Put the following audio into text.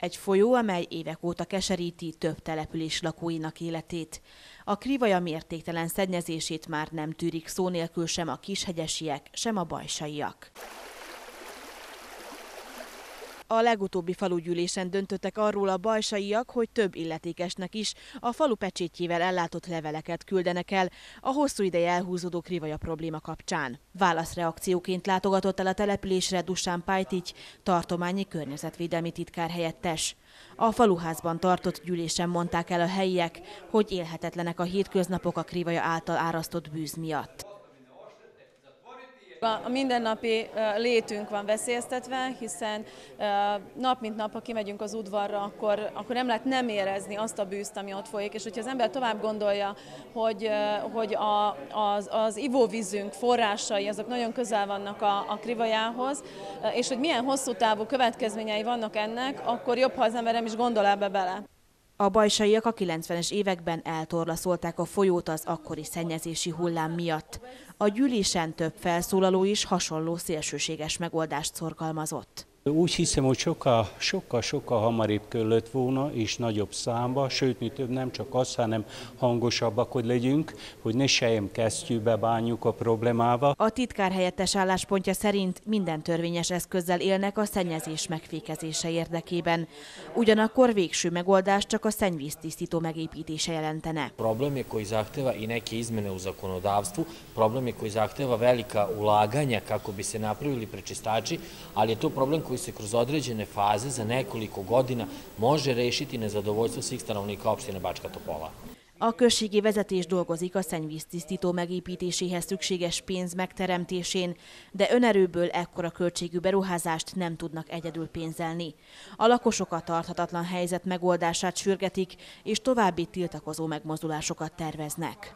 Egy folyó, amely évek óta keseríti több település lakóinak életét. A krivaja mértéktelen szennyezését már nem tűrik szó nélkül sem a kishegyesiek, sem a bajsaiak. A legutóbbi falugyűlésen döntöttek arról a bajsaiak, hogy több illetékesnek is a falu pecsétjével ellátott leveleket küldenek el a hosszú ideje elhúzódó krivaja probléma kapcsán. Válaszreakcióként látogatott el a településre Dusán Pajtigy, tartományi környezetvédelmi titkár helyettes. A faluházban tartott gyűlésen mondták el a helyiek, hogy élhetetlenek a hétköznapok a krivaja által árasztott bűz miatt. A mindennapi létünk van veszélyeztetve, hiszen nap mint nap, ha kimegyünk az udvarra, akkor, akkor nem lehet nem érezni azt a bűzt, ami ott folyik, és hogyha az ember tovább gondolja, hogy, hogy a, az, az ivóvízünk forrásai, azok nagyon közel vannak a, a krivajához, és hogy milyen hosszú távú következményei vannak ennek, akkor jobb, ha az ember nem is gondol ebbe bele. A bajsaiak a 90-es években eltorlaszolták a folyót az akkori szennyezési hullám miatt. A gyűlésen több felszólaló is hasonló szélsőséges megoldást szorgalmazott. Úgy hiszem, hogy sokkal, sokkal, sokkal hamarabb kellett volna, és nagyobb számba, sőt, mi több nem csak az, hanem hangosabbak, hogy legyünk, hogy ne sejem kesztyűbe bánjuk a problémával. A titkár helyettes álláspontja szerint minden törvényes eszközzel élnek a szennyezés megfékezése érdekében. Ugyanakkor végső megoldás csak a szennyvíztisztító megépítése jelentene. Problem je koji zahteva i neke izmene u zakonodavstvu, problem je koji zahteva velika ulaganja kako bi se napravili prečistači, ali je to problem koji se kroz određene faze za nekoliko godina može rešiti nezadovoljstvo svih stanovnika opštine Bačka Topola. A községi vezetés dolgozik a szennyvíztisztító megépítéséhez szükséges pénz megteremtésén, de önerőből ekkora költségű beruházást nem tudnak egyedül pénzelni. A lakosok a tarthatatlan helyzet megoldását sürgetik, és további tiltakozó megmozdulásokat terveznek.